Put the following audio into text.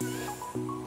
Música